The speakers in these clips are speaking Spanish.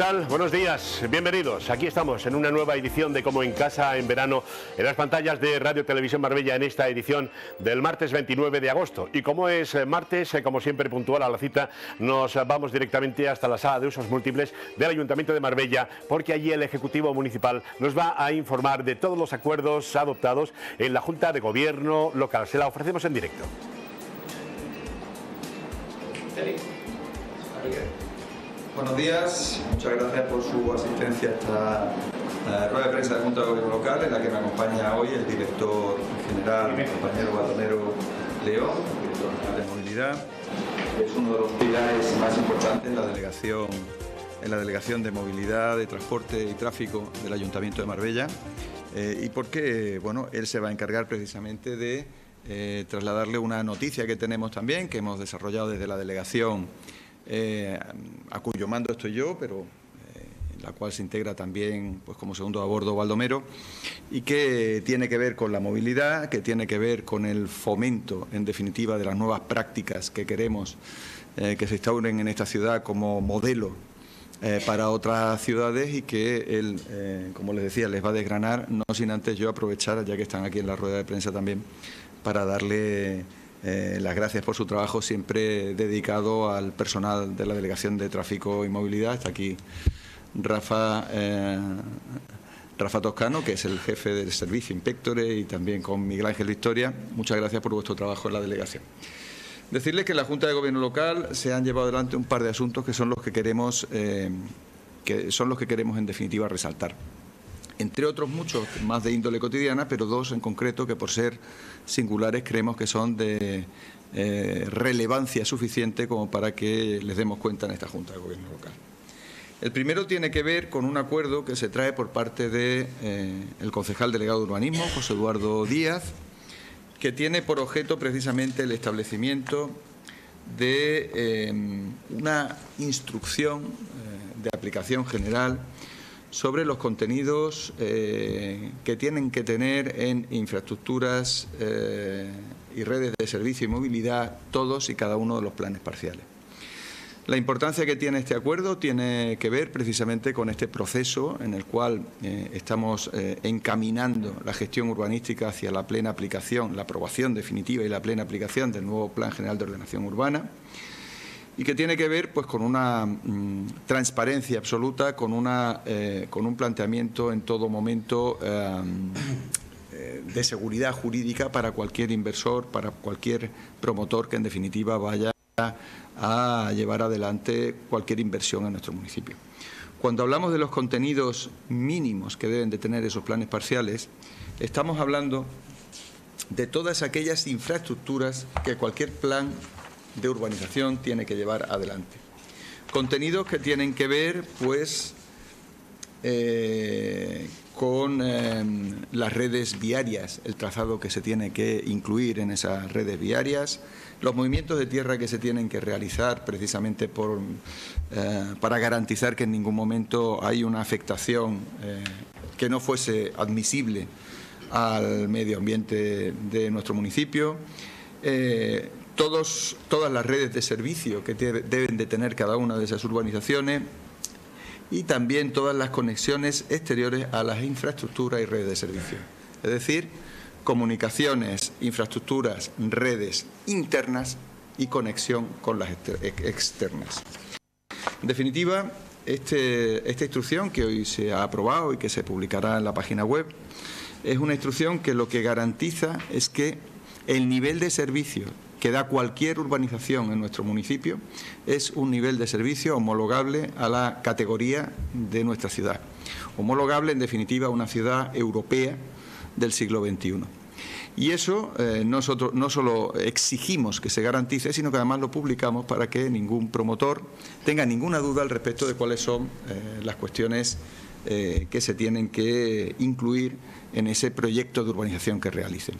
Buenos días, bienvenidos. Aquí estamos en una nueva edición de Como en Casa en verano en las pantallas de Radio Televisión Marbella en esta edición del martes 29 de agosto. Y como es martes, eh, como siempre puntual a la cita, nos vamos directamente hasta la sala de usos múltiples del Ayuntamiento de Marbella porque allí el Ejecutivo Municipal nos va a informar de todos los acuerdos adoptados en la Junta de Gobierno local. Se la ofrecemos en directo. Buenos días, muchas gracias por su asistencia a esta eh, rueda de prensa de Junta de Gobierno Local en la que me acompaña hoy el director general, mi compañero Batonero León, director general de movilidad. Es uno de los pilares más importantes en la delegación, en la delegación de movilidad, de transporte y tráfico del Ayuntamiento de Marbella. Eh, y porque bueno, él se va a encargar precisamente de eh, trasladarle una noticia que tenemos también, que hemos desarrollado desde la delegación eh, a cuyo mando estoy yo, pero eh, en la cual se integra también pues, como segundo a bordo Baldomero, y que tiene que ver con la movilidad, que tiene que ver con el fomento, en definitiva, de las nuevas prácticas que queremos eh, que se instauren en esta ciudad como modelo para otras ciudades y que él, como les decía, les va a desgranar, no sin antes yo aprovechar, ya que están aquí en la rueda de prensa también, para darle eh, las gracias por su trabajo siempre dedicado al personal de la Delegación de Tráfico y Movilidad. Está aquí Rafa, eh, Rafa Toscano, que es el jefe del servicio Inspectore, y también con Miguel Ángel Victoria. Muchas gracias por vuestro trabajo en la delegación. Decirles que en la Junta de Gobierno Local se han llevado adelante un par de asuntos que son los que queremos, eh, que son los que queremos en definitiva resaltar entre otros muchos más de índole cotidiana, pero dos en concreto que por ser singulares creemos que son de eh, relevancia suficiente como para que les demos cuenta en esta Junta de Gobierno local. El primero tiene que ver con un acuerdo que se trae por parte del de, eh, concejal delegado de urbanismo, José Eduardo Díaz, que tiene por objeto precisamente el establecimiento de eh, una instrucción de aplicación general sobre los contenidos eh, que tienen que tener en infraestructuras eh, y redes de servicio y movilidad todos y cada uno de los planes parciales. La importancia que tiene este acuerdo tiene que ver precisamente con este proceso en el cual eh, estamos encaminando la gestión urbanística hacia la plena aplicación, la aprobación definitiva y la plena aplicación del nuevo Plan General de Ordenación Urbana y que tiene que ver pues con una mm, transparencia absoluta, con, una, eh, con un planteamiento en todo momento em, eh, de seguridad jurídica para cualquier inversor, para cualquier promotor que en definitiva vaya a llevar adelante cualquier inversión en nuestro municipio. Cuando hablamos de los contenidos mínimos que deben de tener esos planes parciales, estamos hablando de todas aquellas infraestructuras que cualquier plan de urbanización tiene que llevar adelante. Contenidos que tienen que ver, pues, eh, con eh, las redes viarias, el trazado que se tiene que incluir en esas redes viarias, los movimientos de tierra que se tienen que realizar precisamente por, eh, para garantizar que en ningún momento hay una afectación que no fuese admisible al medio ambiente de nuestro municipio todas las redes de servicio que deben de tener cada una de esas urbanizaciones y también todas las conexiones exteriores a las infraestructuras y redes de servicio. Es decir, comunicaciones, infraestructuras, redes internas y conexión con las externas. En definitiva, este, esta instrucción que hoy se ha aprobado y que se publicará en la página web es una instrucción que lo que garantiza es que el nivel de servicio que da cualquier urbanización en nuestro municipio es un nivel de servicio homologable a la categoría de nuestra ciudad. Homologable, en definitiva, a una ciudad europea del siglo XXI. Y eso eh, nosotros no solo exigimos que se garantice, sino que además lo publicamos para que ningún promotor tenga ninguna duda al respecto de cuáles son eh, las cuestiones eh, que se tienen que incluir en ese proyecto de urbanización que realicen.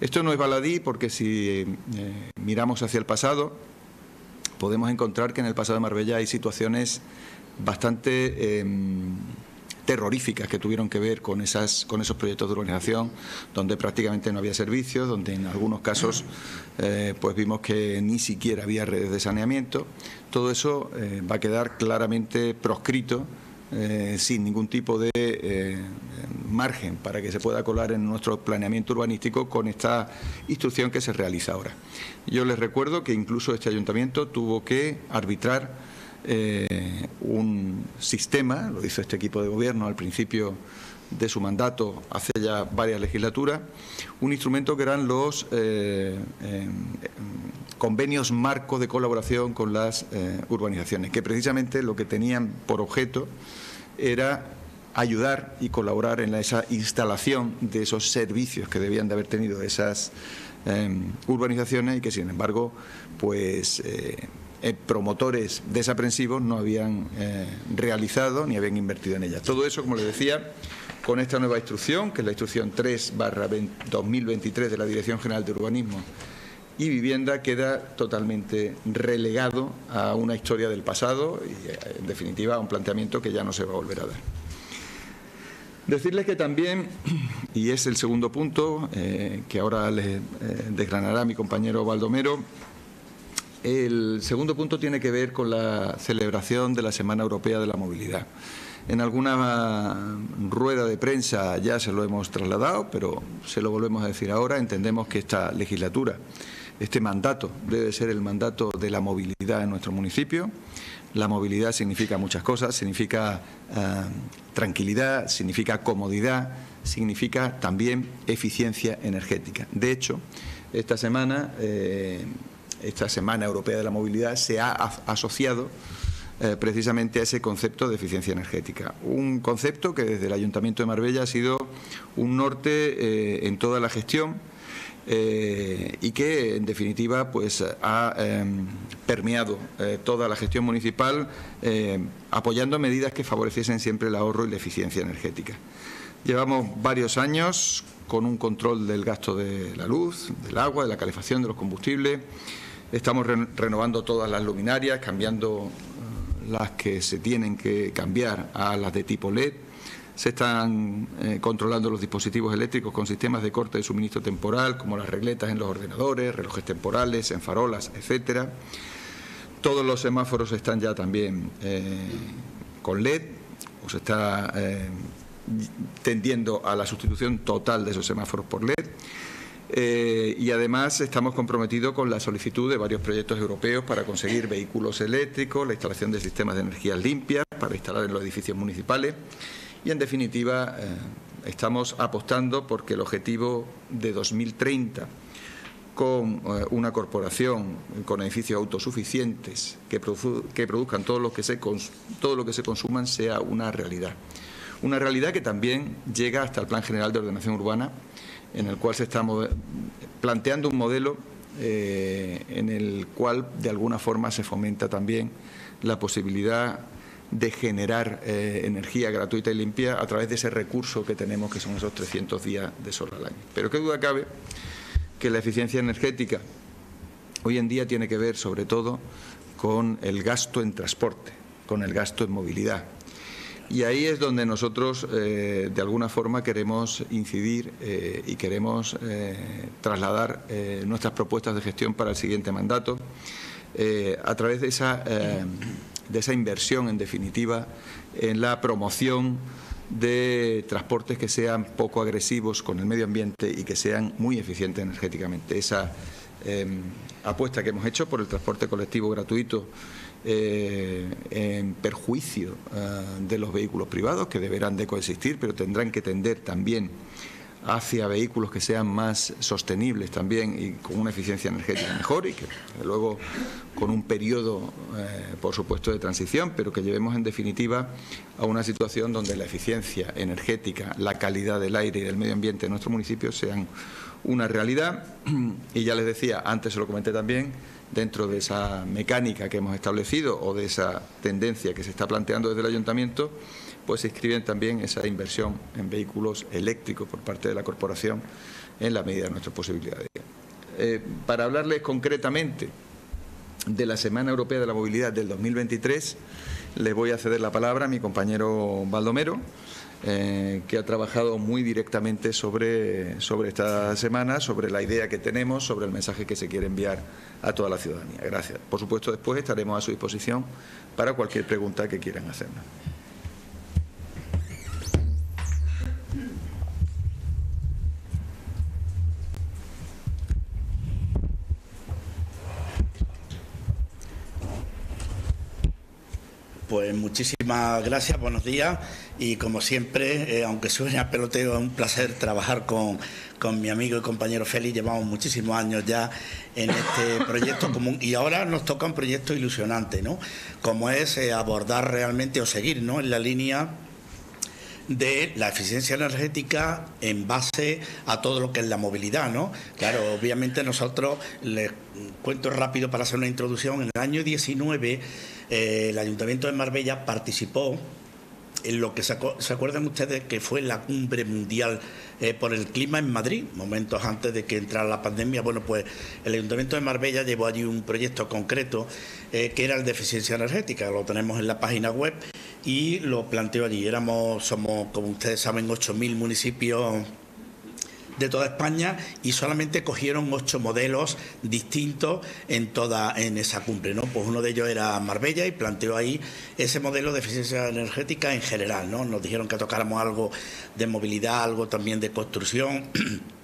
Esto no es baladí porque si eh, miramos hacia el pasado, podemos encontrar que en el pasado de Marbella hay situaciones bastante em, terroríficas que tuvieron que ver con, esas, con esos proyectos de urbanización, donde prácticamente no había servicios, donde en algunos casos eh, pues vimos que ni siquiera había redes de saneamiento. Todo eso eh, va a quedar claramente proscrito eh, sin ningún tipo de eh, margen para que se pueda colar en nuestro planeamiento urbanístico con esta instrucción que se realiza ahora. Yo les recuerdo que incluso este ayuntamiento tuvo que arbitrar eh, un sistema, lo hizo este equipo de gobierno al principio de su mandato hace ya varias legislaturas, un instrumento que eran los eh, em, convenios marcos de colaboración con las eh, urbanizaciones, que precisamente lo que tenían por objeto era ayudar y colaborar en esa instalación de esos servicios que debían de haber tenido esas em, urbanizaciones y que, sin embargo, pues eh, promotores desaprensivos no habían realizado ni habían invertido en ellas. Todo eso, como les decía, con esta nueva instrucción, que es la instrucción 3 2023 de la Dirección General de Urbanismo y Vivienda, queda totalmente relegado a una historia del pasado y, en definitiva, a un planteamiento que ya no se va a volver a dar. Decirles que también, y es el segundo punto eh, que ahora les eh, desgranará mi compañero Baldomero, el segundo punto tiene que ver con la celebración de la Semana Europea de la Movilidad. En alguna rueda de prensa ya se lo hemos trasladado, pero se lo volvemos a decir ahora. Entendemos que esta legislatura, este mandato, debe ser el mandato de la movilidad en nuestro municipio. La movilidad significa muchas cosas, significa eh, tranquilidad, significa comodidad, significa también eficiencia energética. De hecho, esta semana, eh, esta Semana Europea de la Movilidad, se ha asociado eh, precisamente a ese concepto de eficiencia energética. Un concepto que desde el Ayuntamiento de Marbella ha sido un norte eh, en toda la gestión. Eh, y que en definitiva pues ha em, permeado toda la gestión municipal apoyando medidas que favoreciesen siempre el ahorro y la eficiencia energética. Llevamos varios años con un control del gasto de la luz, del agua, de la calefacción, de los combustibles. Estamos renovando todas las luminarias, cambiando las que se tienen que cambiar a las de tipo LED. Se están eh, controlando los dispositivos eléctricos con sistemas de corte de suministro temporal, como las regletas en los ordenadores, relojes temporales, en farolas, etcétera. Todos los semáforos están ya también eh, con LED, o se está eh, tendiendo a la sustitución total de esos semáforos por LED. Eh, y además estamos comprometidos con la solicitud de varios proyectos europeos para conseguir vehículos eléctricos, la instalación de sistemas de energías limpias para instalar en los edificios municipales y, en definitiva, eh, estamos apostando porque el objetivo de 2030 con eh, una corporación con edificios autosuficientes que, produzcan todo lo que se consuman sea una realidad. Una realidad que también llega hasta el Plan General de Ordenación Urbana en el cual se está planteando un modelo eh, en el cual de alguna forma se fomenta también la posibilidad de generar eh, energía gratuita y limpia a través de ese recurso que tenemos, que son esos 300 días de sol al año. Pero qué duda cabe que la eficiencia energética hoy en día tiene que ver sobre todo con el gasto en transporte, con el gasto en movilidad, y ahí es donde nosotros, eh, de alguna forma, queremos incidir eh, y queremos eh, trasladar nuestras propuestas de gestión para el siguiente mandato a través de esa, de esa inversión, en definitiva, en la promoción de transportes que sean poco agresivos con el medio ambiente y que sean muy eficientes energéticamente. Esa apuesta que hemos hecho por el transporte colectivo gratuito eh, en perjuicio eh, de los vehículos privados, que deberán de coexistir, pero tendrán que tender también hacia vehículos que sean más sostenibles también y con una eficiencia energética mejor y que luego con un periodo, eh, por supuesto, de transición, pero que llevemos en definitiva a una situación donde la eficiencia energética, la calidad del aire y del medio ambiente en nuestro municipio sean una realidad. Y ya les decía, antes se lo comenté también, dentro de esa mecánica que hemos establecido o de esa tendencia que se está planteando desde el ayuntamiento, pues se inscriben también esa inversión en vehículos eléctricos por parte de la corporación en la medida de nuestras posibilidades. Eh, para hablarles concretamente de la Semana Europea de la Movilidad del 2023, le voy a ceder la palabra a mi compañero Baldomero. Eh, que ha trabajado muy directamente sobre, sobre esta semana, sobre la idea que tenemos, sobre el mensaje que se quiere enviar a toda la ciudadanía. Gracias. Por supuesto, después estaremos a su disposición para cualquier pregunta que quieran hacernos. Pues muchísimas gracias, buenos días y como siempre, eh, aunque suene a peloteo, es un placer trabajar con, mi amigo y compañero Félix. Llevamos muchísimos años ya en este proyecto común y ahora nos toca un proyecto ilusionante, ¿no? Como es eh, abordar realmente o seguir, ¿no? En la línea de la eficiencia energética en base a todo lo que es la movilidad, ¿no? Claro, obviamente nosotros, les cuento rápido para hacer una introducción, en el año 19 eh, el Ayuntamiento de Marbella participó en lo que se, acuerdan ustedes que fue la cumbre mundial eh, por el clima en Madrid, momentos antes de que entrara la pandemia. Bueno, pues el Ayuntamiento de Marbella llevó allí un proyecto concreto eh, que era el de eficiencia energética, lo tenemos en la página web y lo planteó allí. Éramos, somos, como ustedes saben, 8.000 municipios de toda España y solamente cogieron ocho modelos distintos en toda en esa cumbre, ¿no? Pues uno de ellos era Marbella y planteó ahí ese modelo de eficiencia energética en general, ¿no? Nos dijeron que tocáramos algo de movilidad, algo también de construcción.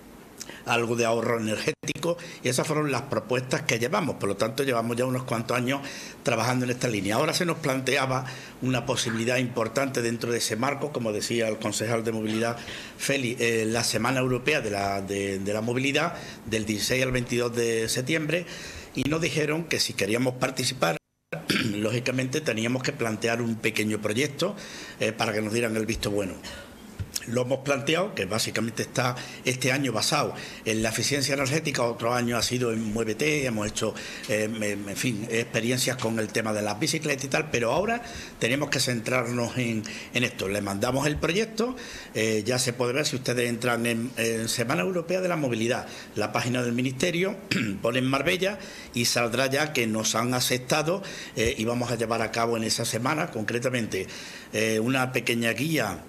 algo de ahorro energético y esas fueron las propuestas que llevamos. Por lo tanto, llevamos ya unos cuantos años trabajando en esta línea. Ahora se nos planteaba una posibilidad importante dentro de ese marco, como decía el concejal de movilidad Feli, eh, la Semana Europea de la, de, la Movilidad del 16 al 22 de septiembre y nos dijeron que si queríamos participar lógicamente teníamos que plantear un pequeño proyecto eh, para que nos dieran el visto bueno lo hemos planteado, que básicamente está este año basado en la eficiencia energética, otro año ha sido en Muévete, hemos hecho, eh, en fin, experiencias con el tema de las bicicletas y tal, pero ahora tenemos que centrarnos en, esto. Le mandamos el proyecto, eh, ya se puede ver si ustedes entran en, Semana Europea de la Movilidad, la página del Ministerio, ponen Marbella y saldrá ya que nos han aceptado eh, y vamos a llevar a cabo en esa semana, concretamente, una pequeña guía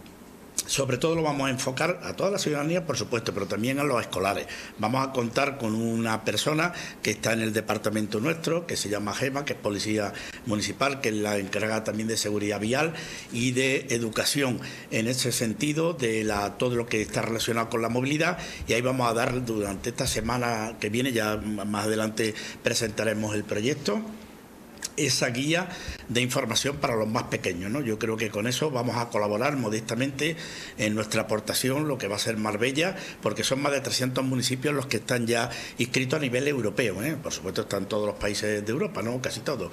sobre todo lo vamos a enfocar a toda la ciudadanía, por supuesto, pero también a los escolares. Vamos a contar con una persona que está en el departamento nuestro, que se llama Gema, que es policía municipal, que es la encargada también de seguridad vial y de educación en ese sentido, de la, todo lo que está relacionado con la movilidad. Y ahí vamos a dar durante esta semana que viene, ya más adelante presentaremos el proyecto esa guía de información para los más pequeños. ¿no? Yo creo que con eso vamos a colaborar modestamente en nuestra aportación, lo que va a ser Marbella, porque son más de 300 municipios los que están ya inscritos a nivel europeo. ¿eh? Por supuesto, están todos los países de Europa, ¿no? casi todos.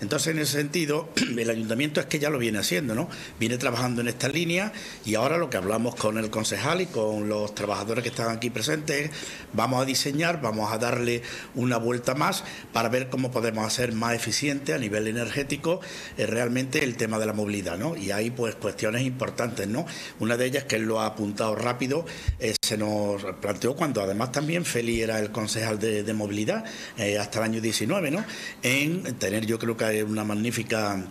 Entonces, en ese sentido, el ayuntamiento es que ya lo viene haciendo, ¿no? Viene trabajando en esta línea y ahora lo que hablamos con el concejal y con los trabajadores que están aquí presentes, vamos a diseñar, vamos a darle una vuelta más para ver cómo podemos hacer más eficiente a nivel energético eh, realmente el tema de la movilidad, ¿no? Y hay pues cuestiones importantes, ¿no? Una de ellas que él lo ha apuntado rápido, eh, se nos planteó cuando además también Feli era el concejal de, movilidad eh, hasta el año 19, ¿no? En tener yo creo que una magnífica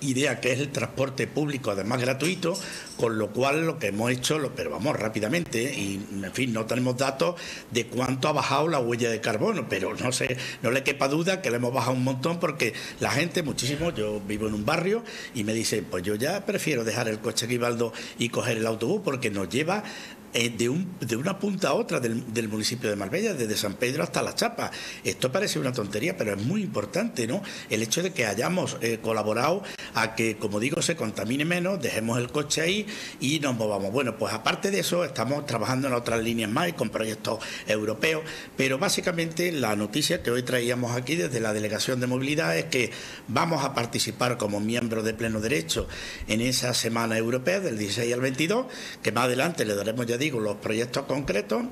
idea que es el transporte público, además gratuito, con lo cual lo que hemos hecho, lo, pero vamos rápidamente, y en fin, no tenemos datos de cuánto ha bajado la huella de carbono, pero no sé, no le quepa duda que le hemos bajado un montón porque la gente, muchísimo, yo vivo en un barrio y me dicen, pues yo ya prefiero dejar el coche aquí, Baldo, y coger el autobús porque nos lleva eh, de, un, de, una punta a otra del, municipio de Marbella, desde San Pedro hasta La Chapa. Esto parece una tontería, pero es muy importante, ¿no? El hecho de que hayamos eh, colaborado a que, como digo, se contamine menos, dejemos el coche ahí y nos movamos. Bueno, pues aparte de eso, estamos trabajando en otras líneas más y con proyectos europeos, pero básicamente la noticia que hoy traíamos aquí desde la Delegación de Movilidad es que vamos a participar como miembros de pleno derecho en esa Semana Europea del 16 al 22, que más adelante le daremos ya digo, los proyectos concretos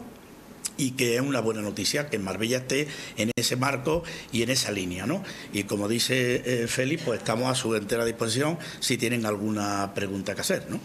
y que es una buena noticia que Marbella esté en ese marco y en esa línea, ¿no? Y como dice eh, Félix, pues estamos a su entera disposición si tienen alguna pregunta que hacer, ¿no?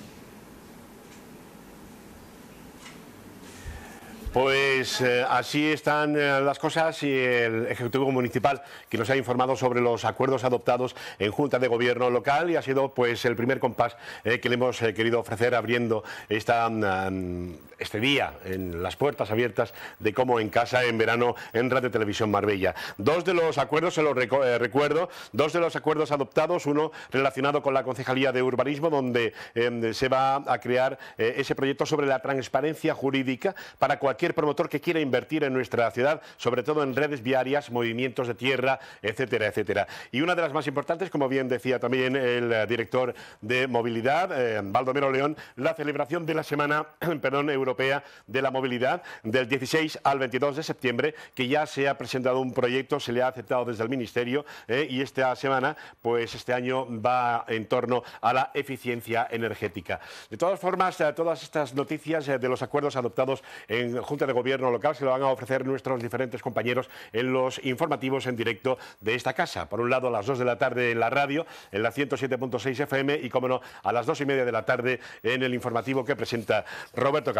Pues eh, así están eh, las cosas y el Ejecutivo Municipal que nos ha informado sobre los acuerdos adoptados en Junta de Gobierno local y ha sido pues el primer compás eh, que le hemos querido ofrecer abriendo esta, mm, este día en las puertas abiertas de Como en Casa en verano en Radio Televisión Marbella. Dos de los acuerdos, se los recuerdo, dos de los acuerdos adoptados, uno relacionado con la Concejalía de Urbanismo donde em, se va a crear ese proyecto sobre la transparencia jurídica para cualquier promotor que quiera invertir en nuestra ciudad, sobre todo en redes viarias, movimientos de tierra, etcétera, etcétera. Y una de las más importantes, como bien decía también el eh, director de movilidad, eh, Baldomero León, la celebración de la Semana perdón, Europea de la Movilidad del 16 al 22 de septiembre, que ya se ha presentado un proyecto, se le ha aceptado desde el Ministerio eh, y esta semana, pues este año va en torno a la eficiencia energética. De todas formas, todas estas noticias de los acuerdos adoptados en Junta de Gobierno local se lo van a ofrecer nuestros diferentes compañeros en los informativos en directo de esta casa. Por un lado, a las 2 de la tarde en la radio, en la 107.6 FM y, como no, a las 2 y media de la tarde en el informativo que presenta Roberto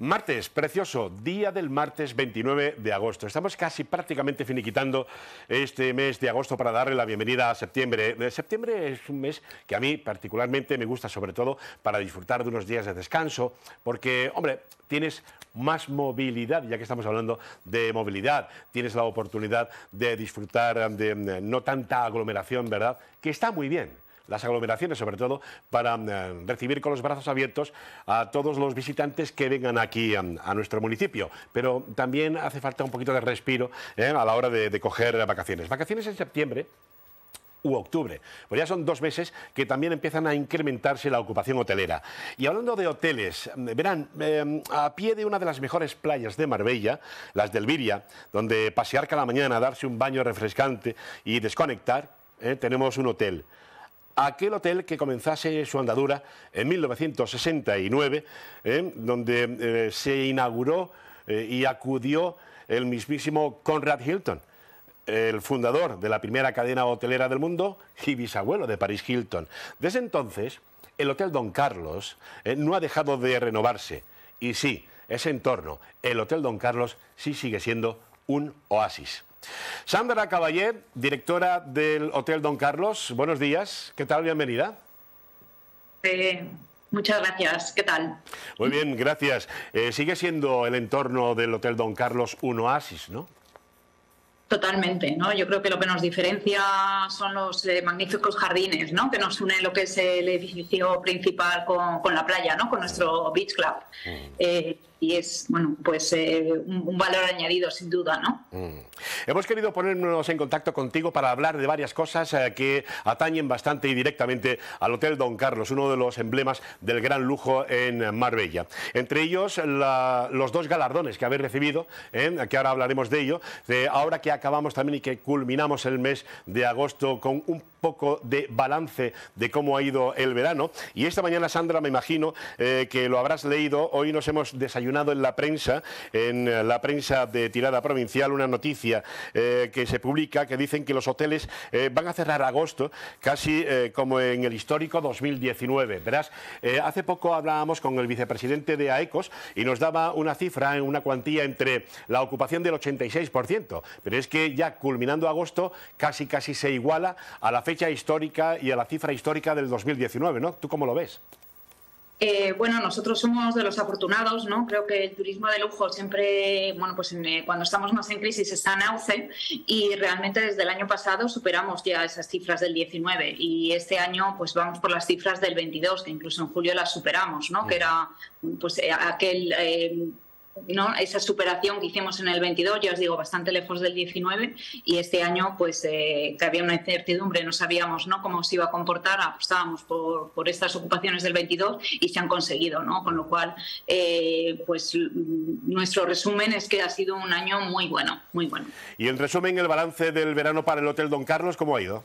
Martes, precioso, día del martes 29 de agosto. Estamos casi prácticamente finiquitando este mes de agosto para darle la bienvenida a septiembre. Eh, septiembre es un mes que a mí particularmente me gusta sobre todo para disfrutar de unos días de descanso, porque, hombre, tienes más movilidad, ya que estamos hablando de movilidad, tienes la oportunidad de disfrutar de eh, no tanta aglomeración, ¿verdad? Que está muy bien las aglomeraciones, sobre todo para eh, recibir con los brazos abiertos a todos los visitantes que vengan aquí a, nuestro municipio. Pero también hace falta un poquito de respiro eh, a la hora de, coger vacaciones. Vacaciones en septiembre u octubre. Pues ya son dos meses que también empiezan a incrementarse la ocupación hotelera. Y hablando de hoteles, verán, eh, a pie de una de las mejores playas de Marbella, las del Viria, donde pasear cada mañana, darse un baño refrescante y desconectar, tenemos un hotel aquel hotel que comenzase su andadura en 1969, ¿eh? donde eh, se inauguró eh, y acudió el mismísimo Conrad Hilton, el fundador de la primera cadena hotelera del mundo y bisabuelo de Paris Hilton. Desde entonces, el Hotel Don Carlos no ha dejado de renovarse. Y sí, ese entorno, el Hotel Don Carlos, sí sigue siendo un oasis. Sandra Caballé, directora del Hotel Don Carlos, buenos días, ¿qué tal? Bienvenida. Eh, muchas gracias, ¿qué tal? Muy bien, gracias. Eh, sigue siendo el entorno del Hotel Don Carlos un oasis, ¿no? Totalmente, ¿no? Yo creo que lo que nos diferencia son los eh, magníficos jardines, ¿no? Que nos une lo que es el edificio principal con, la playa, ¿no? Con nuestro beach club. Mm y es bueno pues eh, un, valor añadido sin duda no mm. hemos querido ponernos en contacto contigo para hablar de varias cosas eh, que atañen bastante y directamente al hotel Don Carlos uno de los emblemas del gran lujo en Marbella entre ellos los dos galardones que habéis recibido eh, que ahora hablaremos de ello ahora que acabamos también y que culminamos el mes de agosto con un poco de balance de cómo ha ido el verano. Y esta mañana, Sandra, me imagino eh, que lo habrás leído. Hoy nos hemos desayunado en la prensa, en eh, la prensa de tirada provincial, una noticia eh, que se publica que dicen que los hoteles van a cerrar agosto, casi como en el histórico 2019. Verás, hace poco hablábamos con el vicepresidente de AECOS y nos daba una cifra, una cuantía entre la ocupación del 86%, pero es que ya culminando agosto casi casi se iguala a la fecha histórica y a la cifra histórica del 2019, ¿no? ¿Tú cómo lo ves? Eh, bueno, nosotros somos de los afortunados, ¿no? Creo que el turismo de lujo siempre, bueno, pues eh, cuando estamos más en crisis está en auge y realmente desde el año pasado superamos ya esas cifras del 19 y este año pues vamos por las cifras del 22, que incluso en julio las superamos, ¿no? Que era pues eh, aquel ¿no? esa superación que hicimos en el 22, ya os digo, bastante lejos del 19 y este año pues eh, que había una incertidumbre, no sabíamos ¿no? cómo se iba a comportar, apostábamos por, por estas ocupaciones del 22 y se han conseguido, ¿no? con lo cual eh, pues nuestro resumen es que ha sido un año muy bueno, muy bueno. Y en resumen, el balance del verano para el Hotel Don Carlos, ¿cómo ha ido?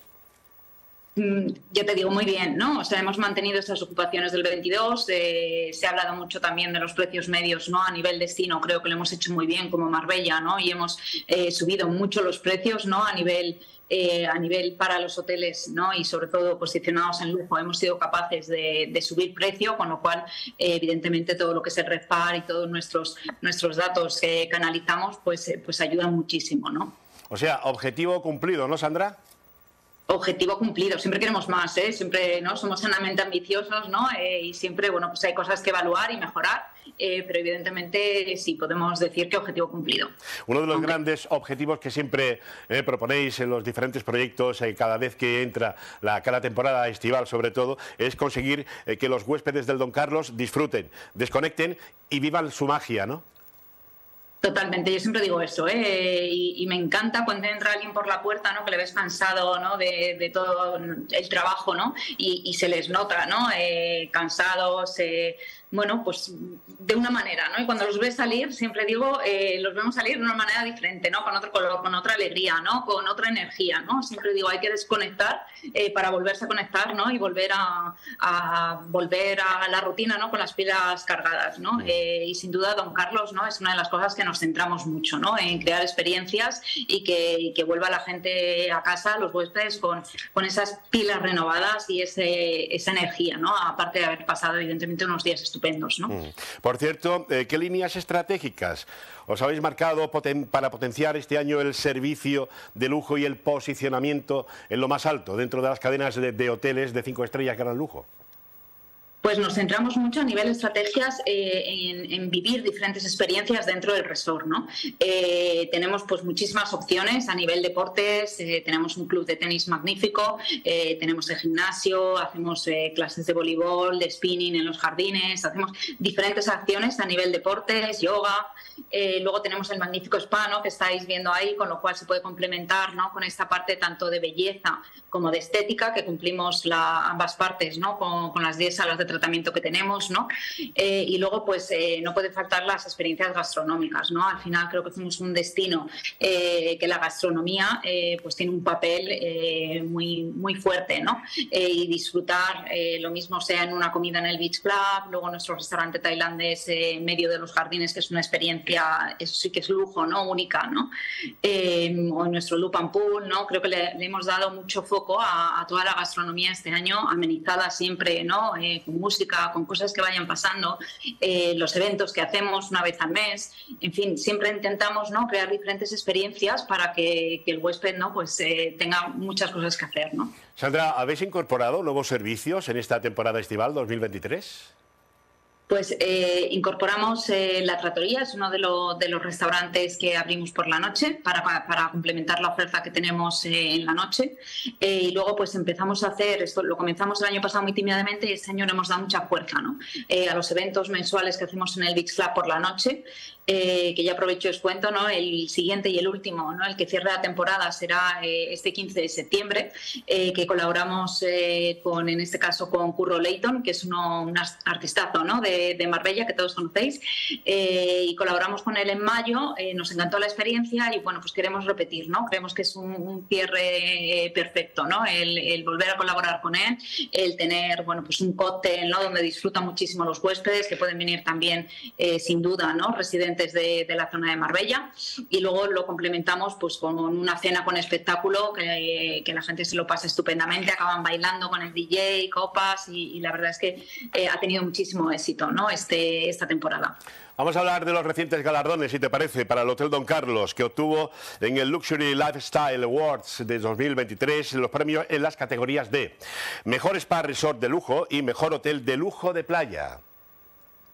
Mm, ya te digo, muy bien, ¿no? O sea, hemos mantenido estas ocupaciones del 22, eh, se ha hablado mucho también de los precios medios, ¿no? A nivel destino, creo que lo hemos hecho muy bien como Marbella, ¿no? Y hemos eh, subido mucho los precios, ¿no? A nivel eh, a nivel para los hoteles ¿no? y sobre todo posicionados en lujo hemos sido capaces de, subir precio, con lo cual evidentemente todo lo que es el REFAR y todos nuestros, nuestros datos que canalizamos pues, pues ayudan muchísimo. ¿no? O sea, objetivo cumplido, ¿no, Sandra? Objetivo cumplido. Siempre queremos más, ¿eh? siempre no somos sanamente ambiciosos, ¿no? Eh, y siempre, bueno, pues hay cosas que evaluar y mejorar, eh, pero evidentemente sí podemos decir que objetivo cumplido. Uno de los grandes objetivos que siempre proponéis en los diferentes proyectos, cada vez que entra la cada temporada estival, sobre todo, es conseguir que los huéspedes del Don Carlos disfruten, desconecten y vivan su magia, ¿no? Totalmente, yo siempre digo eso, ¿eh? y, me encanta cuando entra alguien por la puerta, ¿no? que le ves cansado ¿no? de, todo el trabajo, ¿no? y, se les nota, ¿no? Eh, cansados, eh, bueno, pues de una manera, ¿no? Y cuando los ves salir, siempre digo, eh, los vemos salir de una manera diferente, ¿no? Con otro color, con otra alegría, ¿no? Con otra energía, ¿no? Siempre digo, hay que desconectar eh, para volverse a conectar, ¿no? Y volver a, volver a la rutina, ¿no? Con las pilas cargadas, ¿no? Eh, y sin duda, don Carlos, ¿no? Es una de las cosas que nos centramos mucho, ¿no? En crear experiencias y que, vuelva la gente a casa, los huéspedes, con, con esas pilas renovadas y ese, esa energía, ¿no? Aparte de haber pasado, evidentemente, unos días estupendos Mm. Por cierto, eh, ¿qué líneas estratégicas os habéis marcado para potenciar este año el servicio de lujo y el posicionamiento en lo más alto dentro de las cadenas de, de hoteles de cinco estrellas que lujo? Pues nos centramos mucho a nivel de estrategias eh, en, vivir diferentes experiencias dentro del resort. ¿no? Eh, tenemos pues muchísimas opciones a nivel deportes, eh, tenemos un club de tenis magnífico, tenemos el gimnasio, hacemos clases de voleibol, de spinning en los jardines, hacemos diferentes acciones a nivel deportes, yoga. luego tenemos el magnífico spa ¿no? que estáis viendo ahí, con lo cual se puede complementar ¿no? con esta parte tanto de belleza como de estética, que cumplimos la, ambas partes ¿no? con, con las 10 salas de tratamiento que tenemos, ¿no? Eh, y luego, pues eh, no puede faltar las experiencias gastronómicas, ¿no? Al final creo que somos un destino eh, que la gastronomía pues tiene un papel muy, muy fuerte, ¿no? y disfrutar lo mismo sea en una comida en el Beach Club, luego nuestro restaurante tailandés en medio de los jardines, que es una experiencia, eso sí que es lujo, ¿no? Única, ¿no? o nuestro Loop and Pool, ¿no? Creo que le, hemos dado mucho foco a, toda la gastronomía este año, amenizada siempre, ¿no? Música, con cosas que vayan pasando, eh, los eventos que hacemos una vez al mes, en fin, siempre intentamos ¿no? crear diferentes experiencias para que, el huésped ¿no? pues, eh, tenga muchas cosas que hacer. ¿no? Sandra, ¿habéis incorporado nuevos servicios en esta temporada estival 2023? Pues eh, incorporamos eh, la tratoría, es uno de, los restaurantes que abrimos por la noche para, complementar la oferta que tenemos eh, en la noche. y luego pues empezamos a hacer, esto lo comenzamos el año pasado muy tímidamente y este año le hemos dado mucha fuerza ¿no? a los eventos mensuales que hacemos en el Big Club por la noche. Que ya aprovecho os cuento, ¿no? el siguiente y el último, ¿no? el que cierre la temporada será este 15 de septiembre, que colaboramos con, en este caso con Curro Leighton, que es uno, un artistazo ¿no? de, de, Marbella, que todos conocéis, eh, y colaboramos con él en mayo. Eh, nos encantó la experiencia y bueno, pues queremos repetir, ¿no? Creemos que es un, cierre eh, perfecto, ¿no? El, volver a colaborar con él, el tener, bueno, pues un cóctel, ¿no? Donde disfrutan muchísimo los huéspedes, que pueden venir también, sin duda, ¿no? Residentes de, la zona de Marbella. Y luego lo complementamos pues con una cena con espectáculo, que, que la gente se lo pasa estupendamente, acaban bailando con el DJ, copas y, y la verdad es que ha tenido muchísimo éxito. ¿no? este, esta temporada. Vamos a hablar de los recientes galardones, si te parece, para el Hotel Don Carlos, que obtuvo en el Luxury Lifestyle Awards de 2023 los premios en las categorías de Mejor Spa Resort de Lujo y Mejor Hotel de Lujo de Playa.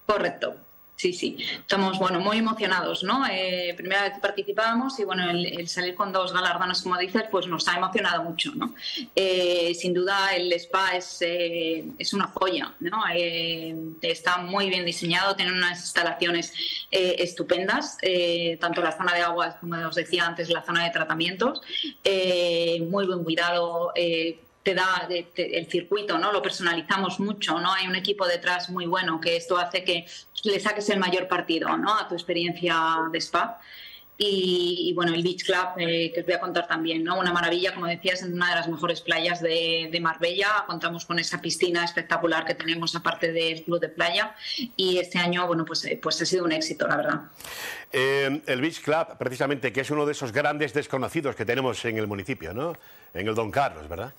Correcto. Sí, sí, estamos bueno, muy emocionados, ¿no? Eh, primera vez que participábamos y bueno, el, salir con dos galardones, como dices, pues nos ha emocionado mucho, ¿no? Eh, sin duda el spa es, eh, es una joya, ¿no? está muy bien diseñado, tiene unas instalaciones estupendas, tanto la zona de aguas, como os decía antes, la zona de tratamientos, muy buen cuidado te da el circuito, ¿no? Lo personalizamos mucho, ¿no? Hay un equipo detrás muy bueno que esto hace que le saques el mayor partido, ¿no? A tu experiencia de spa. Y, bueno, el Beach Club, que os voy a contar también, ¿no? Una maravilla, como decías, en una de las mejores playas de, de Marbella. Contamos con esa piscina espectacular que tenemos aparte del club de playa y este año, bueno, pues, pues ha sido un éxito, la verdad. el Beach Club, precisamente, que es uno de esos grandes desconocidos que tenemos en el municipio, ¿no? En el Don Carlos, ¿verdad?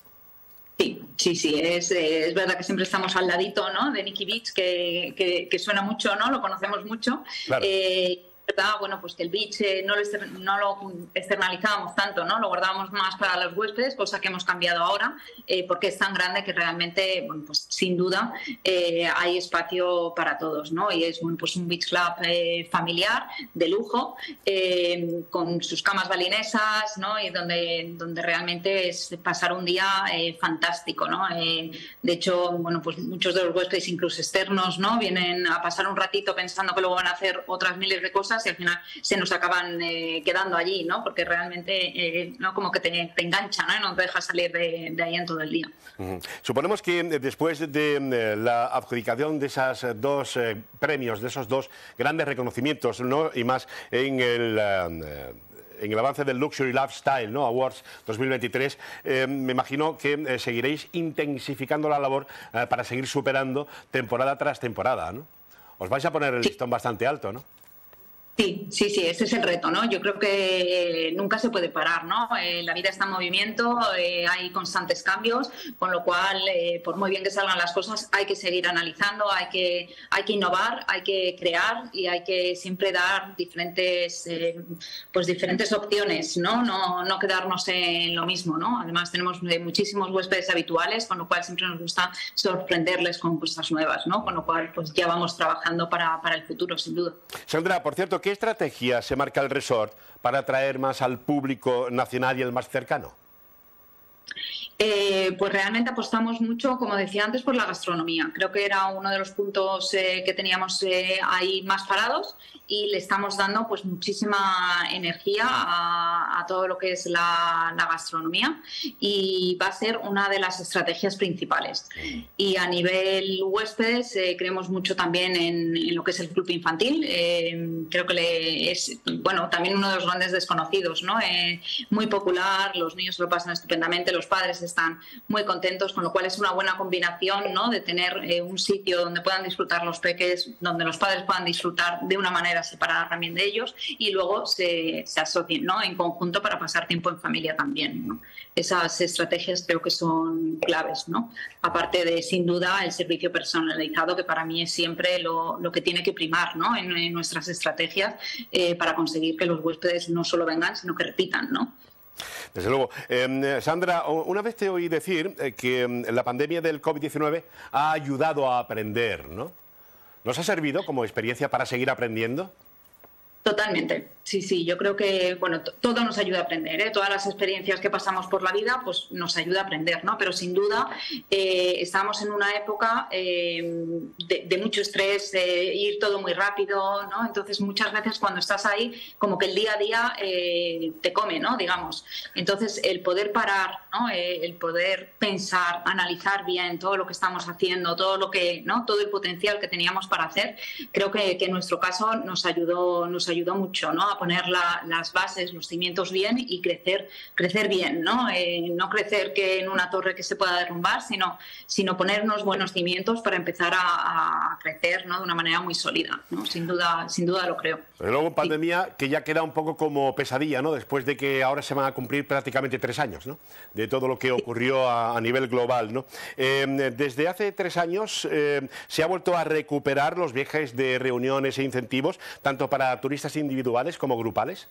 Sí, sí, sí, es, es, verdad que siempre estamos al ladito ¿no? de Nicky Beach, que, que, suena mucho, ¿no? Lo conocemos mucho. Claro. Eh, bueno, pues que el beach eh, no, lo no, lo externalizábamos tanto, ¿no? Lo guardábamos más para los huéspedes, cosa que hemos cambiado ahora, eh, porque es tan grande que realmente, bueno, pues sin duda eh, hay espacio para todos, ¿no? Y es, pues un beach club familiar, de lujo, con sus camas balinesas, ¿no? Y donde, donde realmente es pasar un día fantástico, ¿no? de hecho, bueno, pues muchos de los huéspedes, incluso externos, ¿no? Vienen a pasar un ratito pensando que luego van a hacer otras miles de cosas y al final se nos acaban eh, quedando allí, ¿no? Porque realmente eh, no como que te, engancha, ¿no? Y no te deja salir de, ahí en todo el día. Suponemos que eh, después de la adjudicación de esos dos premios, de esos dos grandes reconocimientos, ¿no? Y más en el en el avance del Luxury Lifestyle ¿no? Awards 2023, me imagino que seguiréis intensificando la labor para seguir superando temporada tras temporada, ¿no? Os vais a poner el listón bastante alto, ¿no? Sí, sí, sí, ese es el reto, ¿no? Yo creo que nunca se puede parar, ¿no? Eh, la vida está en movimiento, eh, hay constantes cambios, con lo cual, eh, por muy bien que salgan las cosas, hay que seguir analizando, hay que, hay que innovar, hay que crear y hay que siempre dar diferentes, pues diferentes opciones, ¿no? ¿no? No quedarnos en lo mismo, ¿no? Además, tenemos muchísimos huéspedes habituales, con lo cual siempre nos gusta sorprenderles con cosas nuevas, ¿no? Con lo cual, pues ya vamos trabajando para, para el futuro, sin duda. Sandra, por cierto, ¿qué ¿qué estrategia se marca el resort para atraer más al público nacional y el más cercano? Eh, pues realmente apostamos mucho, como decía antes, por la gastronomía. Creo que era uno de los puntos eh, que teníamos eh, ahí más parados y le estamos dando pues muchísima energía a, todo lo que es la, gastronomía y va a ser una de las estrategias principales. Y a nivel huéspedes creemos mucho también en, lo que es el club infantil. creo que es bueno también uno de los grandes desconocidos, ¿no? muy popular, los niños lo pasan estupendamente, los padres están muy contentos, con lo cual es una buena combinación ¿no? de tener eh, un sitio donde puedan disfrutar los peques, donde los padres puedan disfrutar de una manera separada también de ellos y luego se, se asocien ¿no? en conjunto para pasar tiempo en familia también. ¿no? Esas estrategias creo que son claves, ¿no? aparte de sin duda el servicio personalizado que para mí es siempre lo, lo que tiene que primar ¿no? en, nuestras estrategias eh, para conseguir que los huéspedes no solo vengan, sino que repitan. ¿no? Desde luego. Em, Sandra, una vez te oí decir eh, que em, la pandemia del COVID-19 ha ayudado a aprender, ¿no? ¿Nos ha servido como experiencia para seguir aprendiendo? Totalmente, sí, sí, yo creo que bueno, todo nos ayuda a aprender, ¿eh? todas las experiencias que pasamos por la vida pues nos ayuda a aprender, ¿no? Pero sin duda eh, estamos en una época eh, de, mucho estrés, de ir todo muy rápido, ¿no? Entonces muchas veces cuando estás ahí como que el día a día te come, ¿no? Digamos. Entonces el poder parar, ¿no? el poder pensar, analizar bien todo lo que estamos haciendo, todo lo que, ¿no? Todo el potencial que teníamos para hacer, creo que, en nuestro caso nos ayudó, nos ayudó mucho ¿no? a poner las bases, los cimientos bien y crecer, crecer bien, ¿no? Eh, no crecer que en una torre que se pueda derrumbar, sino, sino poner unos buenos cimientos para empezar a, crecer ¿no? de una manera muy sólida. ¿no? Sin, duda, sin duda lo creo. Pero luego pandemia que ya queda un poco como pesadilla, ¿no? después de que ahora se van a cumplir prácticamente tres años ¿no? de todo lo que ocurrió a, nivel global. ¿no? Eh, desde hace tres años eh, se ha vuelto a recuperar los viajes de reuniones e incentivos, tanto para turistas individuales como grupales?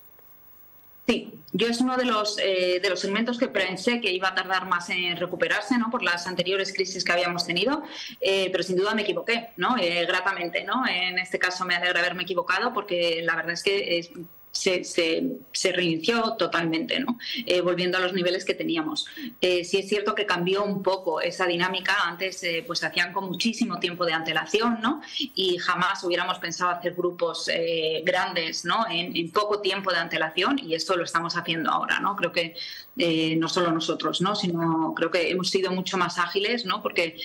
Sí, yo es uno de los, eh, de los segmentos que pensé que iba a tardar más en recuperarse, ¿no? Por las anteriores crisis que habíamos tenido, eh, pero sin duda me equivoqué, ¿no? Eh, gratamente, ¿no? En este caso me alegra haberme equivocado porque la verdad es que se, reinició totalmente, ¿no? Eh, volviendo a los niveles que teníamos. Eh, sí es cierto que cambió un poco esa dinámica, antes eh, pues hacían con muchísimo tiempo de antelación ¿no? y jamás hubiéramos pensado hacer grupos grandes ¿no? En, poco tiempo de antelación y esto lo estamos haciendo ahora. ¿no? Creo que no solo nosotros, ¿no? sino creo que hemos sido mucho más ágiles ¿no? porque,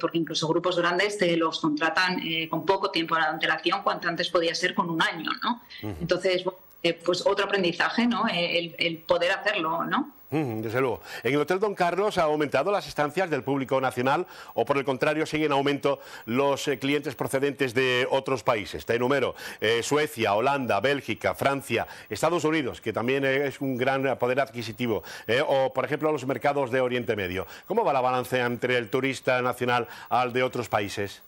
porque incluso grupos grandes te los contratan con poco tiempo de antelación cuanto antes podía ser con un año. ¿no? Entonces, pues otro aprendizaje, ¿no? El, el poder hacerlo, ¿no? Desde luego. ¿En el Hotel Don Carlos ha aumentado las estancias del público nacional o por el contrario siguen en aumento los eh, clientes procedentes de otros países? Te enumero eh, Suecia, Holanda, Bélgica, Francia, Estados Unidos, que también es un gran poder adquisitivo, eh, o por ejemplo los mercados de Oriente Medio. ¿Cómo va la balance entre el turista nacional al de otros países?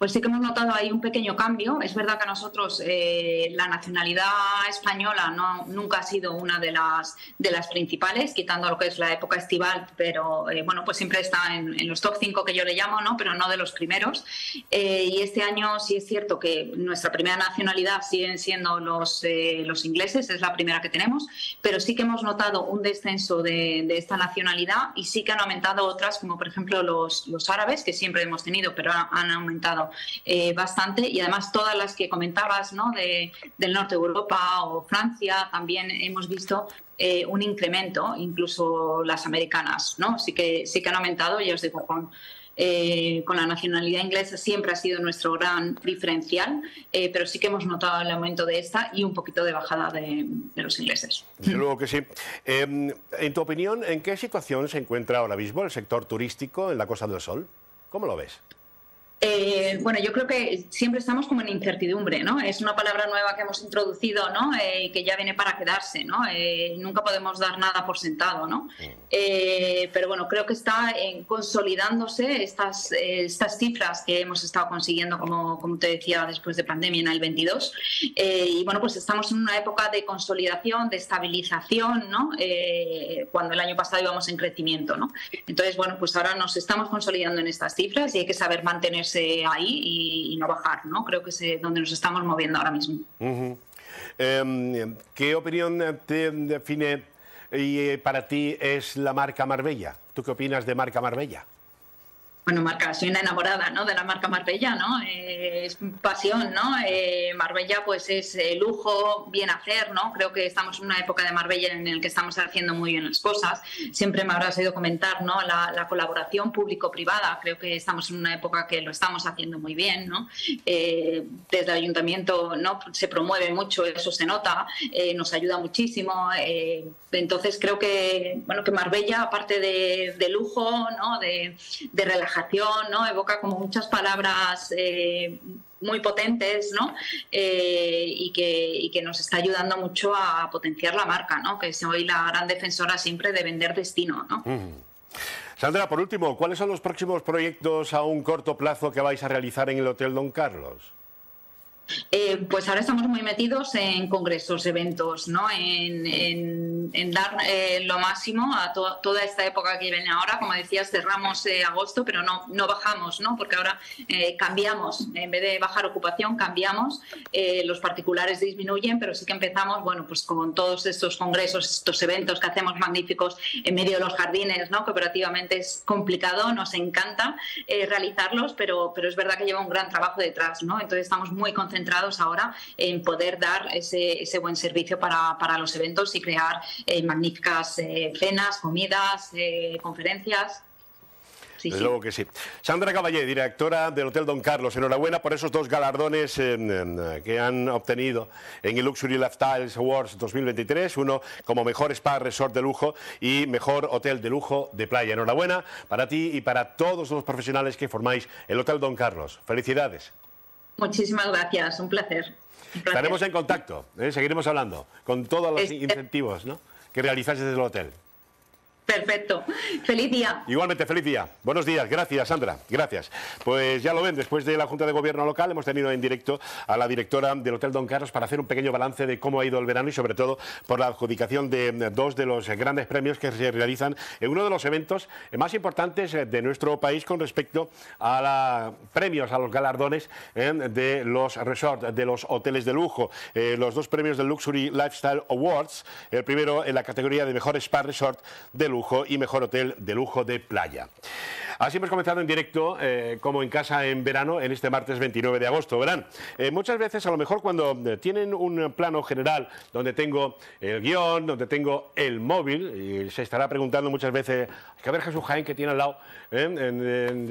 Pues sí que hemos notado ahí un pequeño cambio. Es verdad que a nosotros eh, la nacionalidad española no, nunca ha sido una de las, de las principales, quitando lo que es la época estival, pero eh, bueno, pues siempre está en, los top 5 que yo le llamo, ¿no? pero no de los primeros. Eh, y este año sí es cierto que nuestra primera nacionalidad siguen siendo los, los ingleses, es la primera que tenemos, pero sí que hemos notado un descenso de, de, esta nacionalidad y sí que han aumentado otras, como por ejemplo los, los árabes, que siempre hemos tenido, pero han aumentado eh, bastante y además todas las que comentabas ¿no? de, del norte de Europa o Francia también hemos visto eh, un incremento, incluso las americanas, ¿no? Sí que, sí que han aumentado, y os digo, con, eh, con la nacionalidad inglesa siempre ha sido nuestro gran diferencial, pero sí que hemos notado el aumento de esta y un poquito de bajada de, de los ingleses. Desde luego que sí. Em, en tu opinión, ¿en qué situación se encuentra ahora mismo el sector turístico en la Costa del Sol? ¿Cómo lo ves? Eh, bueno, yo creo que siempre estamos como en incertidumbre, ¿no? Es una palabra nueva que hemos introducido, ¿no? Eh, y que ya viene para quedarse, ¿no? Eh, nunca podemos dar nada por sentado, ¿no? pero bueno, creo que está consolidándose estas, estas cifras que hemos estado consiguiendo, como, como te decía, después de pandemia en el 22. y bueno, pues estamos en una época de consolidación, de estabilización, ¿no? cuando el año pasado íbamos en crecimiento, ¿no? Entonces, bueno, pues ahora nos estamos consolidando en estas cifras y hay que saber mantenerse ahí y, no bajar, ¿no? Creo que es donde nos estamos moviendo ahora mismo. Em, ¿Qué opinión te define y eh, para ti es la marca Marbella? ¿Tú qué opinas de marca Marbella? Bueno, marca, soy una enamorada ¿no? de la marca Marbella, ¿no? Eh, es pasión, ¿no? Eh, Marbella pues es eh, lujo, bien hacer, ¿no? Creo que estamos en una época de Marbella en la que estamos haciendo muy bien las cosas. Siempre me habrás oído comentar, ¿no? La, colaboración público-privada, creo que estamos en una época que lo estamos haciendo muy bien, ¿no? desde el ayuntamiento, ¿no? Se promueve mucho, eso se nota, nos ayuda muchísimo. entonces creo que, bueno, que Marbella, aparte de, lujo, ¿no? De, de relajación, ¿no? Evoca como muchas palabras eh, muy potentes, ¿no? Eh, y, que, que, nos está ayudando mucho a potenciar la marca, ¿no? Que soy la gran defensora siempre de vender destino, ¿no? Sandra, por último, ¿cuáles son los próximos proyectos a un corto plazo que vais a realizar en el Hotel Don Carlos? Eh, pues ahora estamos muy metidos en congresos, eventos, ¿no? en, dar eh, lo máximo a toda esta época que viene ahora. Como decías, cerramos eh, agosto, pero no, no bajamos, ¿no? porque ahora cambiamos. En vez de bajar ocupación, cambiamos. los particulares disminuyen, pero sí que empezamos bueno, pues con todos estos congresos, estos eventos que hacemos magníficos en medio de los jardines, ¿no? que operativamente es complicado, nos encanta realizarlos, pero, pero es verdad que lleva un gran trabajo detrás. ¿no? Entonces estamos muy concentrados centrados ahora en poder dar ese, ese buen servicio para, para, los eventos y crear eh, magníficas eh, cenas, comidas, eh, conferencias. Desde luego que sí. Sandra Caballé, directora del Hotel Don Carlos, enhorabuena por esos dos galardones que han obtenido en el Luxury Lifestyles Awards 2023, uno como mejor spa resort de lujo y mejor hotel de lujo de playa. Enhorabuena para ti y para todos los profesionales que formáis el Hotel Don Carlos. Felicidades. Muchísimas gracias, un placer. Estaremos en contacto, ¿eh? seguiremos hablando con todos los incentivos que realizáis desde el hotel. Perfecto. Feliz día. Igualmente, feliz día. Buenos días. Gracias, Sandra. Gracias. Pues ya lo ven, después de la Junta de Gobierno local hemos tenido en directo a la directora del Hotel Don Carlos para hacer un pequeño balance de cómo ha ido el verano y sobre todo por la adjudicación de dos de los grandes premios que se realizan en uno de los eventos más importantes de nuestro país con respecto a los premios, a los galardones eh, de los resorts, de los hoteles de lujo. Eh, los dos premios del Luxury Lifestyle Awards, el primero en la categoría de mejor spa resort de lujo y mejor hotel de lujo de playa. Así hemos comenzado en directo, eh, como en casa en verano, en este martes 29 de agosto. Verán, eh, muchas veces, a lo mejor cuando eh, tienen un plano general donde tengo el guion, donde tengo el móvil, y se estará preguntando muchas veces, hay que ver Jesús Jaén que tiene al lado,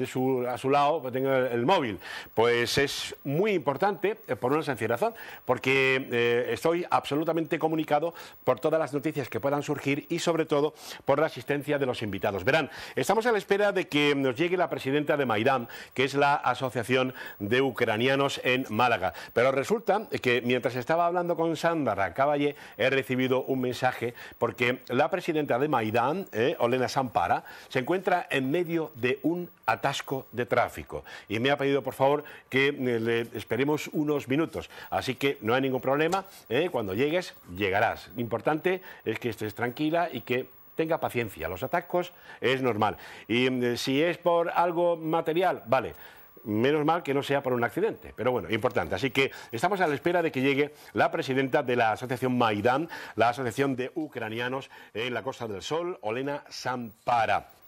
su, a su lado, pues tengo el, móvil. Pues es muy importante, por una sencilla razón, porque estoy absolutamente comunicado por todas las noticias que puedan surgir y sobre todo por la asistencia de los invitados. Verán, estamos a la espera de que nos llegue la presidenta de Maidán, que es la Asociación de Ucranianos en Málaga. Pero resulta que mientras estaba hablando con Sandra Caballé, he recibido un mensaje porque la presidenta de Maidán, eh, Olena Sampara, se encuentra en medio de un atasco de tráfico y me ha pedido por favor que eh, le esperemos unos minutos. Así que no hay ningún problema, eh, cuando llegues llegarás. Lo importante es que estés tranquila y que tenga paciencia. Los atascos es normal. Y mm, si es por algo material, vale. Menos mal que no sea por un accidente, pero bueno, importante. Así que estamos a la espera de que llegue la presidenta de la asociación Maidán, la asociación de ucranianos en la Costa del Sol, Olena Sampara.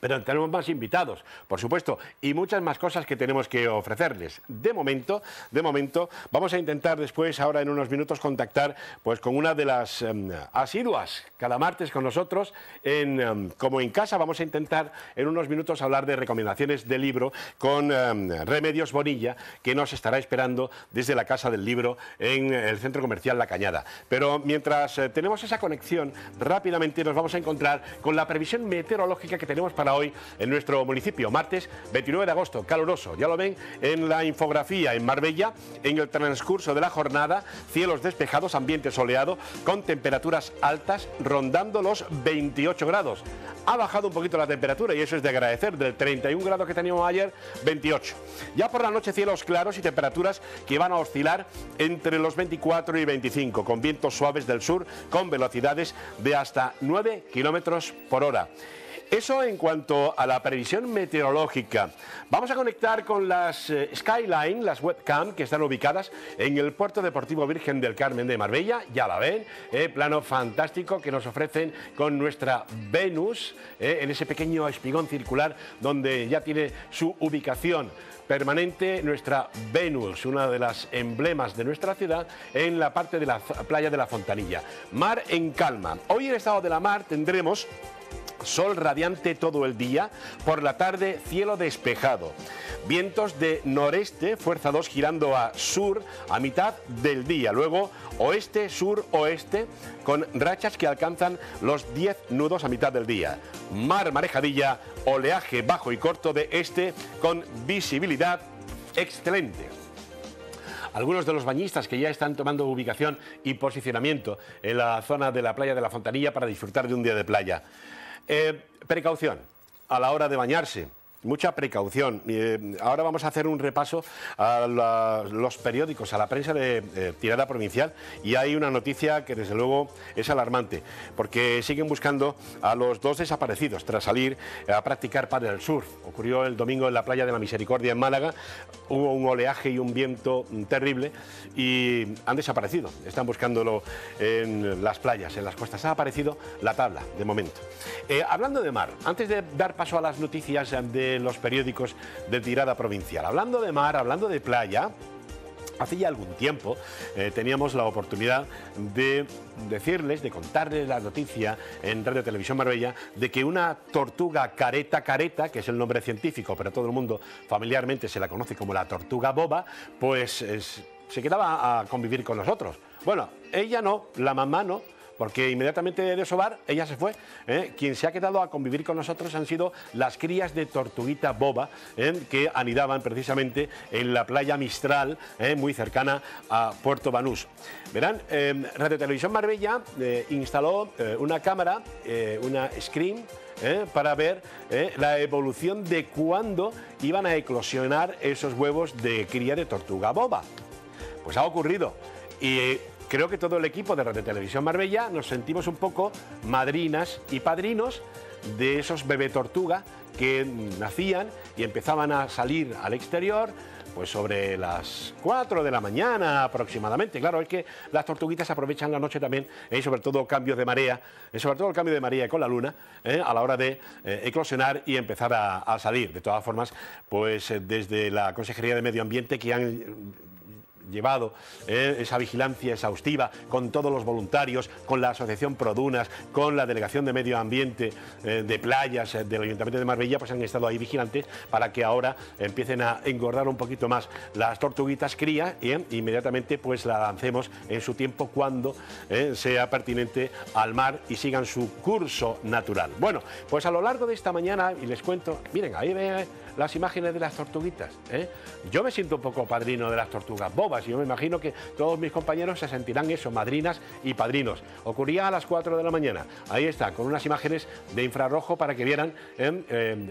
Pero tenemos más invitados, por supuesto, y muchas más cosas que tenemos que ofrecerles. De momento, de momento, vamos a intentar después, ahora en unos minutos, contactar pues, con una de las em, asiduas cada martes con nosotros, em, como en casa. Vamos a intentar en unos minutos hablar de recomendaciones de libro con em, Remedios Bonilla, que nos estará esperando desde la Casa del Libro en el Centro Comercial La Cañada. Pero mientras eh, tenemos esa conexión, rápidamente nos vamos a encontrar con la previsión meteorológica que tenemos para hoy en nuestro municipio. Martes 29 de agosto, caluroso. Ya lo ven en la infografía en Marbella, en el transcurso de la jornada, cielos despejados, ambiente soleado, con temperaturas altas rondando los 28 grados. Ha bajado un poquito la temperatura y eso es de agradecer, del 31 grados que teníamos ayer, 28. Ya por la noche cielos claros y temperaturas que van a oscilar entre los 24 y 25, con vientos suaves del sur, con velocidades de hasta 9 kilómetros por hora. Eso en cuanto a la previsión meteorológica. Vamos a conectar con las eh, Skyline, las webcam que están ubicadas en el Puerto Deportivo Virgen del Carmen de Marbella. Ya la ven, eh, plano fantástico que nos ofrecen con nuestra Venus, eh, en ese pequeño espigón circular donde ya tiene su ubicación permanente nuestra Venus, una de las emblemas de nuestra ciudad, en la parte de la playa de la Fontanilla. Mar en calma. Hoy en estado de la mar tendremos Sol radiante todo el día, por la tarde cielo despejado. Vientos de noreste, fuerza 2 girando a sur a mitad del día. Luego oeste, sur, oeste, con rachas que alcanzan los 10 nudos a mitad del día. Mar marejadilla, oleaje bajo y corto de este con visibilidad excelente algunos de los bañistas que ya están tomando ubicación y posicionamiento en la zona de la playa de la Fontanilla para disfrutar de un día de playa. Eh, precaución a la hora de bañarse mucha precaución. Eh, ahora vamos a hacer un repaso a los periódicos, a la prensa de eh, tirada provincial y hay una noticia que desde luego es alarmante porque siguen buscando a los dos desaparecidos tras salir a practicar paddle surf. Ocurrió el domingo en la playa de la Misericordia en Málaga, hubo un oleaje y un viento terrible y han desaparecido. Están buscándolo en las playas, en las costas. Ha aparecido la tabla de momento. Eh, hablando de mar, antes de dar paso a las noticias de los periódicos de tirada provincial. Hablando de mar, hablando de playa, Hace ya algún tiempo eh, teníamos la oportunidad de decirles, de contarles la noticia en Radio Televisión Marbella de que una tortuga careta careta, que es el nombre científico, pero todo el mundo familiarmente se la conoce como la tortuga boba, pues se quedaba a convivir con nosotros. Bueno, ella no, la mamá no porque inmediatamente de sobar ella se fue. ¿eh? Quien se ha quedado a convivir con nosotros han sido las crías de tortuguita boba, ¿eh? que anidaban precisamente en la playa Mistral, ¿eh? muy cercana a Puerto Banús. Verán, Radio Televisión Marbella instaló una cámara, una screen, para ver la evolución de cuándo iban a eclosionar esos huevos de cría de tortuga boba. Pues ha ocurrido. Y creo que todo el equipo de Radio Televisión Marbella nos sentimos un poco madrinas y padrinos de esos bebé tortuga que nacían y empezaban a salir al exterior, pues sobre las 4 de la mañana aproximadamente. Claro, es que las tortuguitas aprovechan la noche también, ¿eh? sobre todo cambios de marea, y sobre todo el cambio de marea con la luna, a la hora de eclosionar y empezar a, a, salir. De todas formas, pues desde la Consejería de Medio Ambiente que han llevado eh, esa vigilancia exhaustiva con todos los voluntarios, con la Asociación Produnas, con la Delegación de Medio Ambiente eh, de Playas eh, del Ayuntamiento de Marbella, pues han estado ahí vigilantes para que ahora empiecen a engordar un poquito más las tortuguitas cría y inmediatamente pues la lancemos en su tiempo cuando sea pertinente al mar y sigan su curso natural. Bueno, pues a lo largo de esta mañana, y les cuento, miren, ahí ve las imágenes de las tortuguitas. Yo me siento un poco padrino de las tortugas bobas y yo me imagino que todos mis compañeros se sentirán eso, madrinas y padrinos. Ocurría a las 4 de la mañana. Ahí está, con unas imágenes de infrarrojo para que vieran em, em,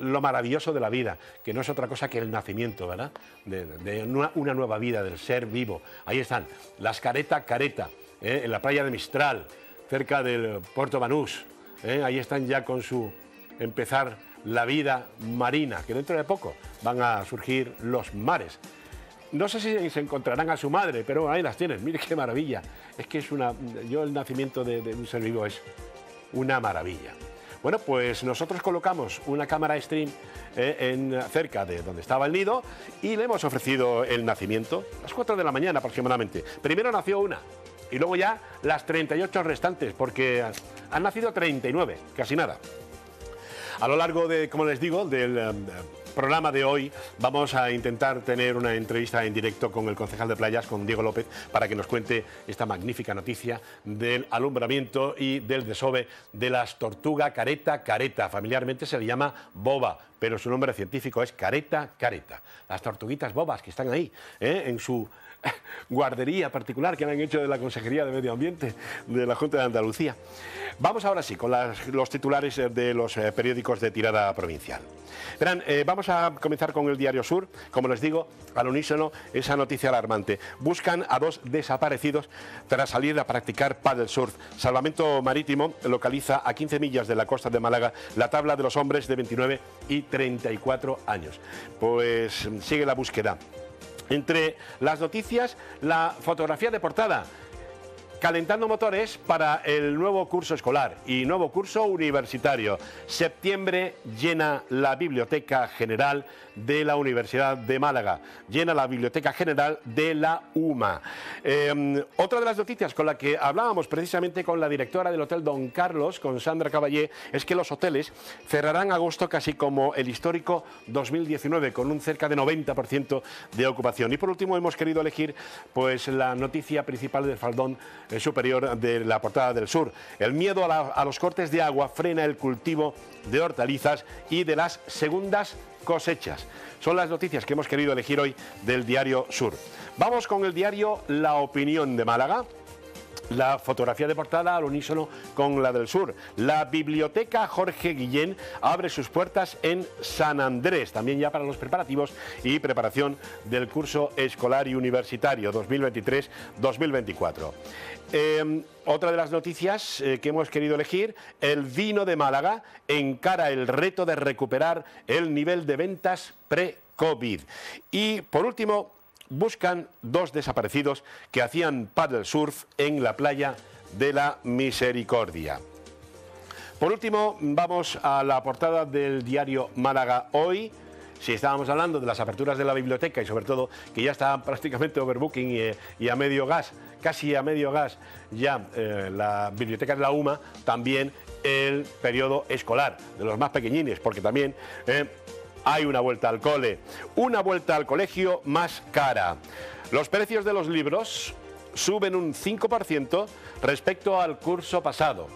lo maravilloso de la vida, que no es otra cosa que el nacimiento, ¿verdad? De, una, nueva vida, del ser vivo. Ahí están, las careta careta, ¿eh? en la playa de Mistral, cerca del Puerto Banús. ¿eh? Ahí están ya con su empezar la vida marina, que dentro de poco van a surgir los mares. No sé si se encontrarán a su madre, pero ahí las tienen. Mire qué maravilla. Es que es una. Yo, el nacimiento de, un ser vivo es una maravilla. Bueno, pues nosotros colocamos una cámara stream eh, cerca de donde estaba el nido y le hemos ofrecido el nacimiento a las 4 de la mañana aproximadamente. Primero nació una y luego ya las 38 restantes, porque han nacido 39, casi nada. A lo largo de, como les digo, del. Eh, programa de hoy vamos a intentar tener una entrevista en directo con el concejal de playas, con Diego López, para que nos cuente esta magnífica noticia del alumbramiento y del desove de las tortugas careta careta. Familiarmente se le llama boba, pero su nombre científico es careta careta. Las tortuguitas bobas que están ahí, ¿eh? en su guardería particular que han hecho de la Consejería de Medio Ambiente de la Junta de Andalucía. Vamos ahora sí con los titulares eh, de los eh, periódicos de tirada provincial. Verán, eh, vamos a comenzar con el Diario Sur. Como les digo, al unísono, esa noticia alarmante. Buscan a dos desaparecidos tras salir a practicar paddle surf. Salvamento Marítimo localiza a 15 millas de la costa de Málaga la tabla de los hombres de 29 y 34 años. Pues sigue la búsqueda. Entre las noticias, la fotografía de portada calentando motores para el nuevo curso escolar y nuevo curso universitario. Septiembre llena la Biblioteca General de la Universidad de Málaga, llena la Biblioteca General de la UMA. Em, otra de las noticias con la que hablábamos precisamente con la directora del Hotel Don Carlos, con Sandra Caballé, es que los hoteles cerrarán agosto casi como el histórico 2019, con un cerca de 90% de ocupación. Y por último hemos querido elegir pues la noticia principal del faldón superior de la portada del sur. El miedo a, los cortes de agua frena el cultivo de hortalizas y de las segundas cosechas. Son las noticias que hemos querido elegir hoy del diario Sur. Vamos con el diario La Opinión de Málaga la fotografía de portada al unísono con la del sur. La biblioteca Jorge Guillén abre sus puertas en San Andrés, también ya para los preparativos y preparación del curso escolar y universitario 2023-2024. Em, otra de las noticias eh, que hemos querido elegir, el vino de Málaga encara el reto de recuperar el nivel de ventas pre-COVID. Y por último, buscan dos desaparecidos que hacían paddle surf en la playa de la Misericordia. Por último, vamos a la portada del diario Málaga Hoy. Si estábamos hablando de las aperturas de la biblioteca y sobre todo que ya está prácticamente overbooking y, a medio gas, casi a medio gas ya eh, la biblioteca de la UMA, también el periodo escolar de los más pequeñines, porque también eh, hay una vuelta al cole, una vuelta al colegio más cara. Los precios de los libros suben un 5% respecto al curso pasado.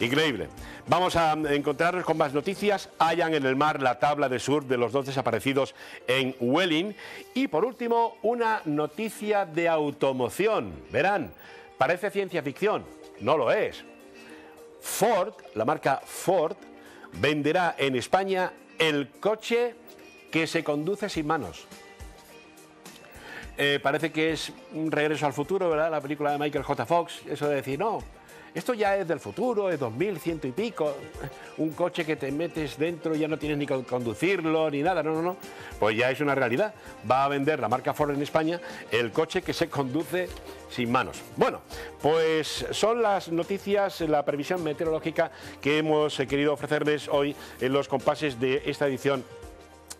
Increíble. Vamos a encontrarnos con más noticias. Hayan en el mar la tabla de sur de los dos desaparecidos en Welling. Y por último, una noticia de automoción. Verán, parece ciencia ficción. No lo es. Ford, la marca Ford, venderá en España el coche que se conduce sin manos. Eh, parece que es un regreso al futuro, ¿verdad? La película de Michael J. Fox, eso de decir, no, esto ya es del futuro, es 2100 y pico, un coche que te metes dentro, ya no tienes ni que conducirlo ni nada, no, no, no. Pues ya es una realidad. Va a vender la marca Ford en España el coche que se conduce sin manos. Bueno, pues son las noticias, la previsión meteorológica que hemos eh, querido ofrecerles hoy en los compases de esta edición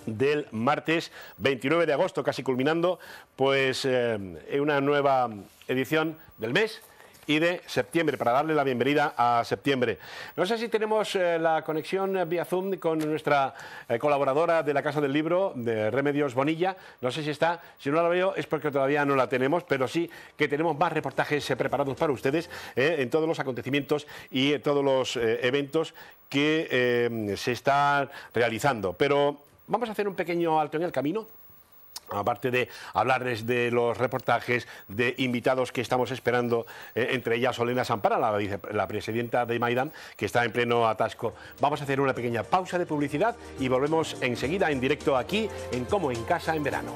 del martes 29 de agosto, casi culminando, pues eh, una nueva edición del mes y de septiembre, para darle la bienvenida a septiembre. No sé si tenemos eh, la conexión vía Zoom con nuestra eh, colaboradora de la Casa del Libro, de Remedios Bonilla. No sé si está, si no la veo es porque todavía no la tenemos, pero sí que tenemos más reportajes eh, preparados para ustedes en todos los acontecimientos y en todos los eventos que se están realizando. Pero vamos a hacer un pequeño alto en el camino aparte de hablarles de los reportajes de invitados que estamos esperando, eh, entre ellas Olena Sampara, la, la, presidenta de Maidan, que está en pleno atasco. Vamos a hacer una pequeña pausa de publicidad y volvemos enseguida en directo aquí en Como en Casa en Verano.